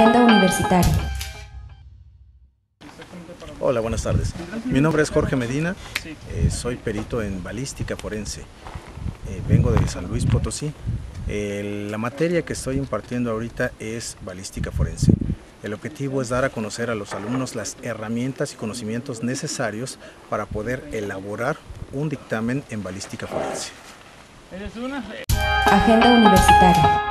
Agenda Universitaria. Hola, buenas tardes. Mi nombre es Jorge Medina, eh, soy perito en balística forense. Eh, vengo de San Luis Potosí. Eh, la materia que estoy impartiendo ahorita es balística forense. El objetivo es dar a conocer a los alumnos las herramientas y conocimientos necesarios para poder elaborar un dictamen en balística forense. Agenda Universitaria.